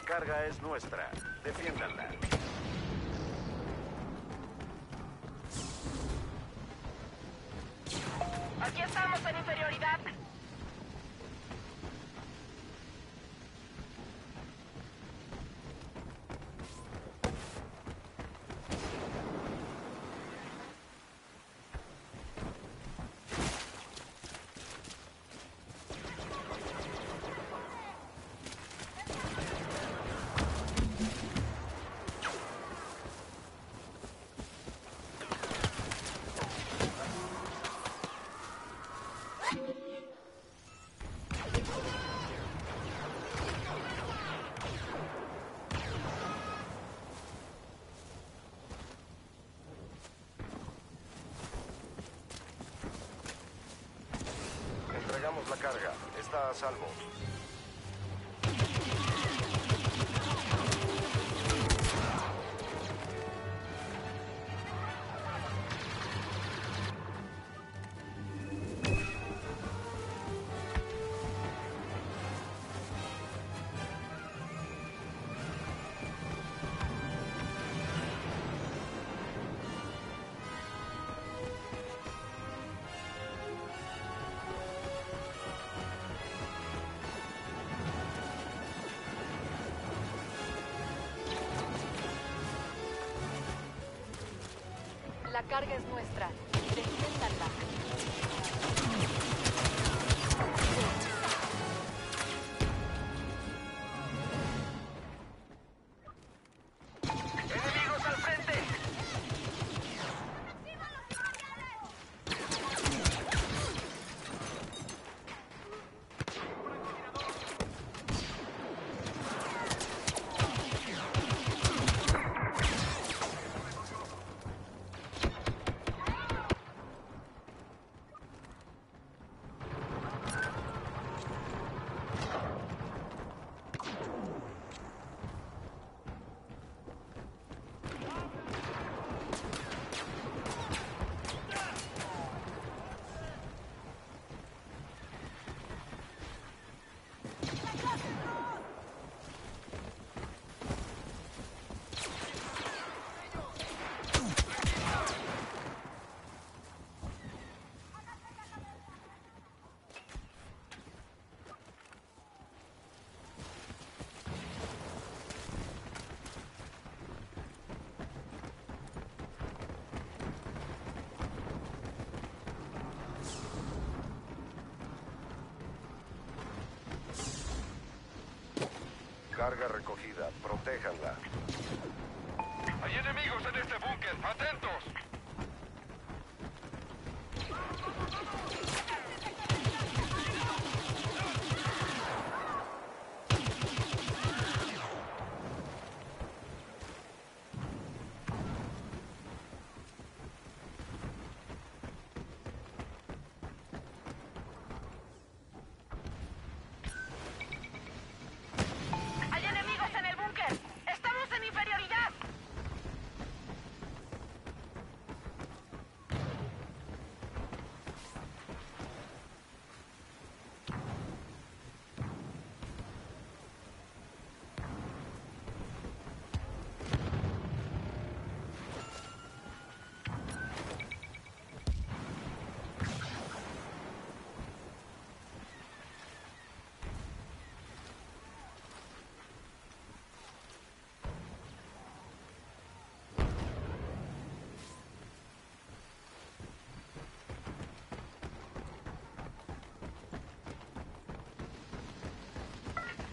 carga es nuestra. Defiéndanla. Carga. Está a salvo. Carga es nuestra. Carga recogida. Protéjanla. Hay enemigos en este búnker. ¡Atentos! ¡Hay enemigos en el búnker! ¡Estamos en inferioridad!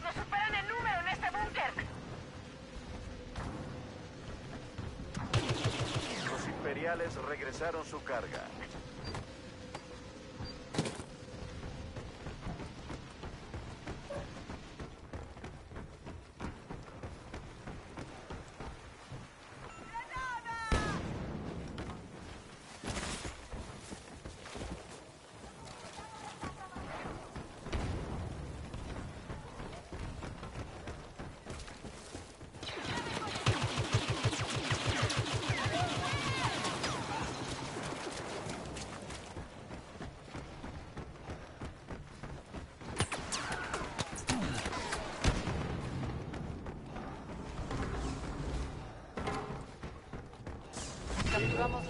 ¡Nos superan en número en este búnker! Los regresaron su carga.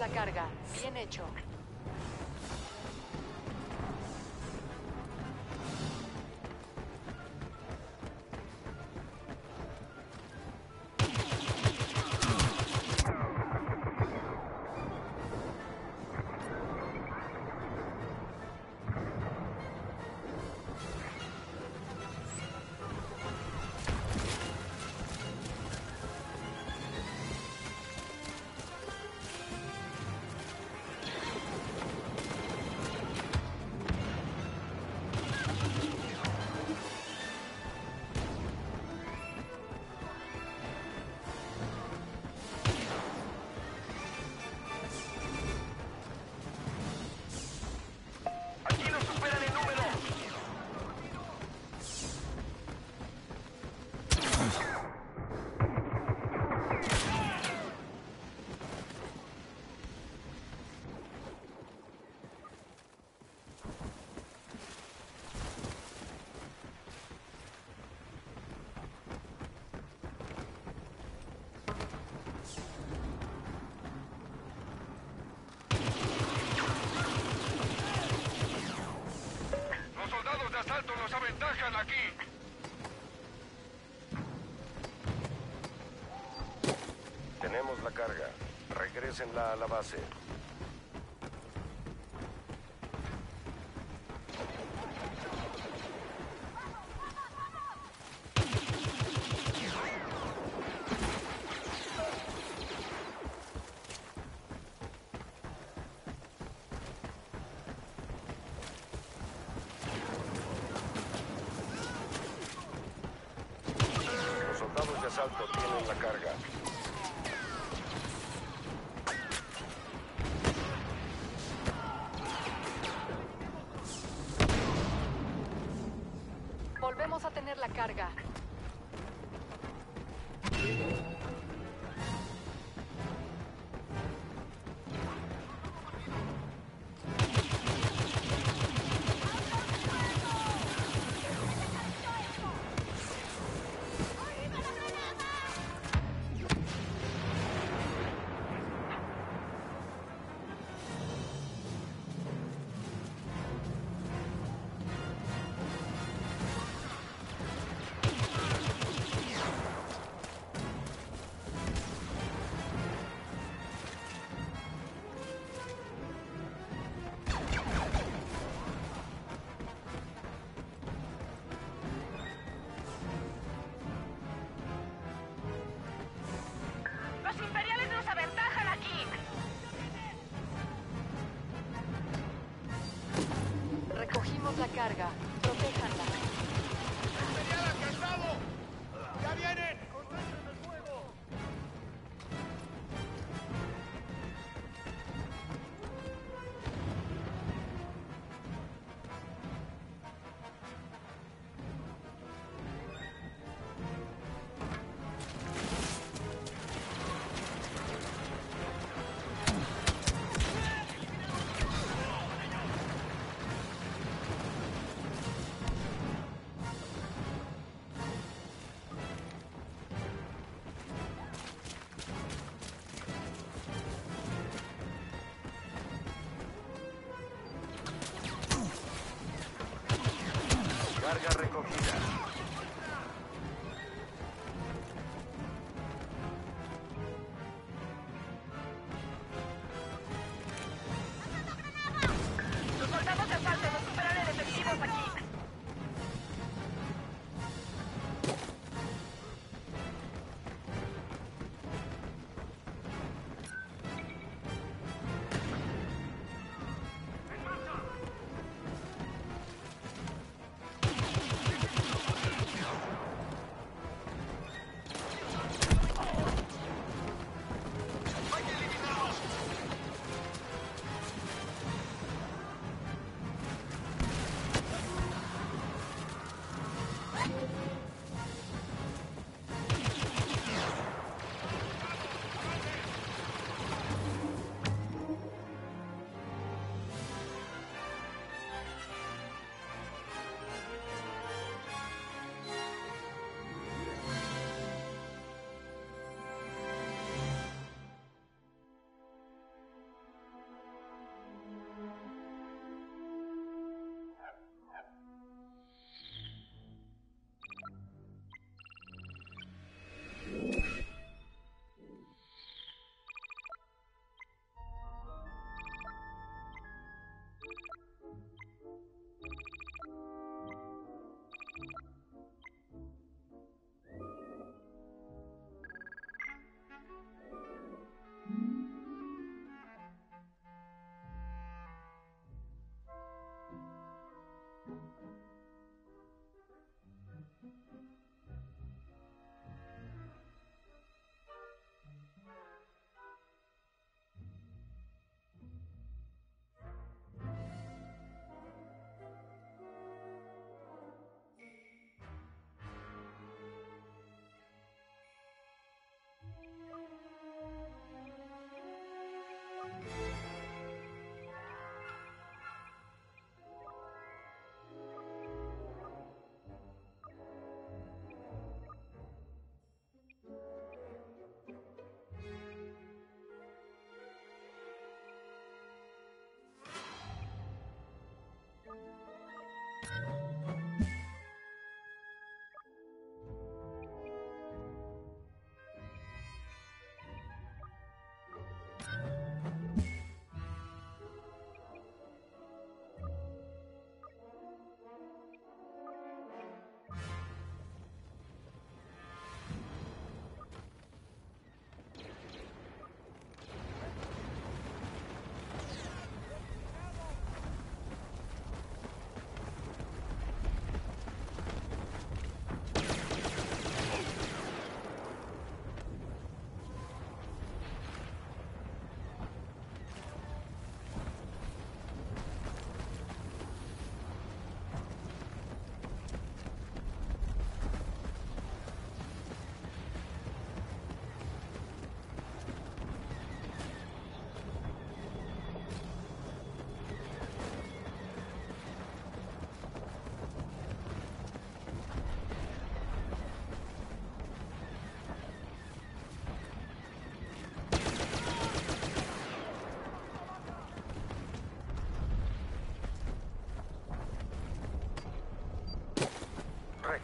la carga. Bien hecho. altos nos aventajan aquí. Tenemos la carga. Regrésenla a la base. Carga.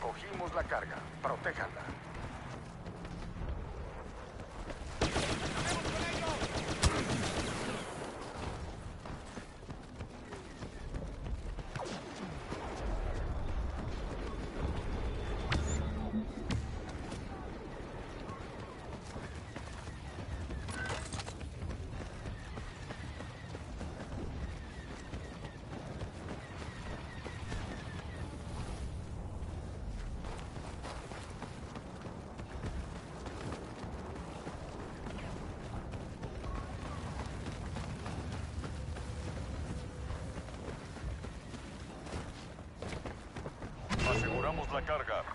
Recogimos la carga. Protéjanla. La carga.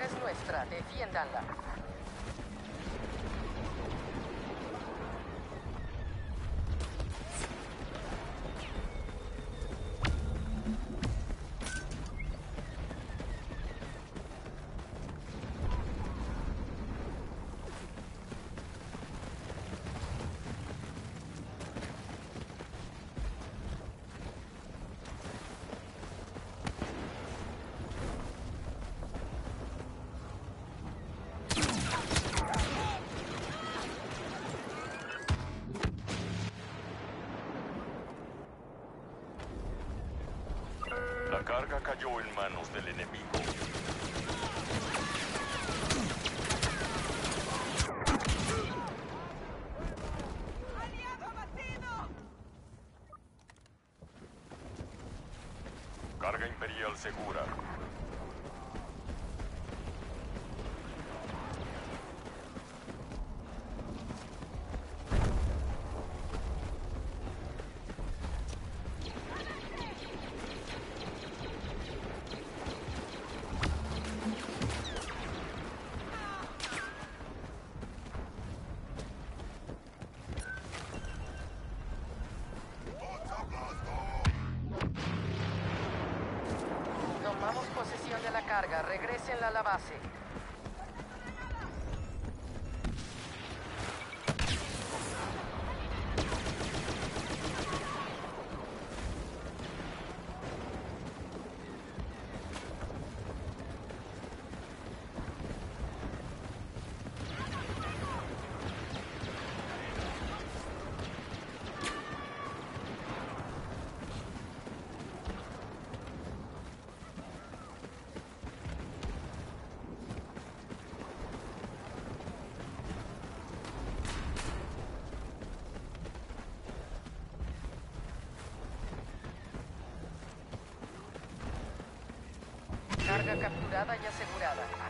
Es nuestra, defiéndanla. La carga cayó en manos del enemigo. Carga, regrésenla a la base. Capturada y asegurada.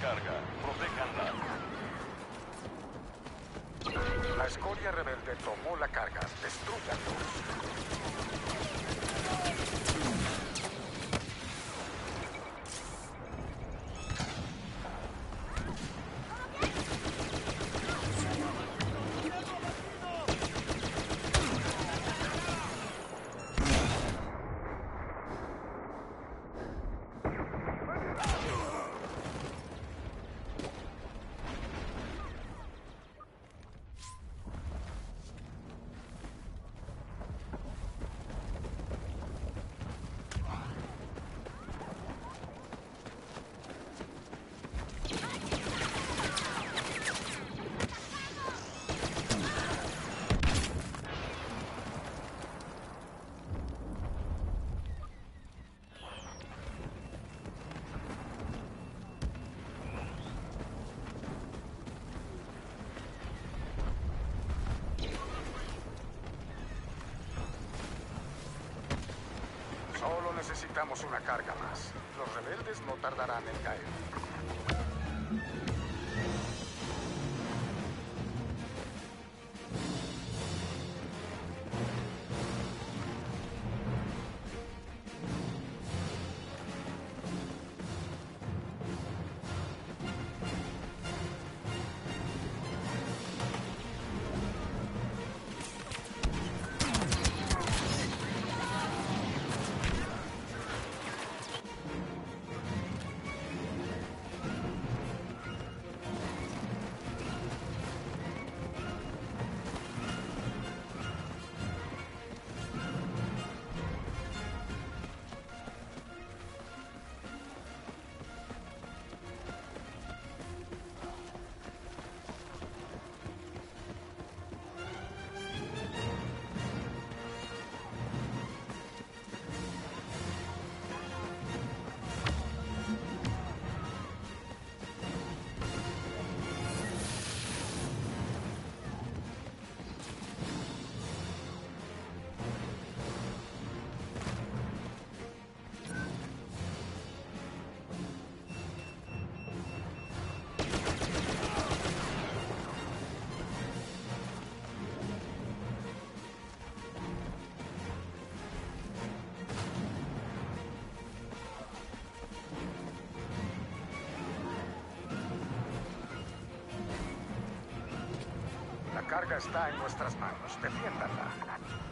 Carga. Protéjanla. La escoria rebelde tomó la carga. Destruyanlos. Necesitamos una carga más. Los rebeldes no tardarán en caer. Carga está en nuestras manos. Defiéndanla.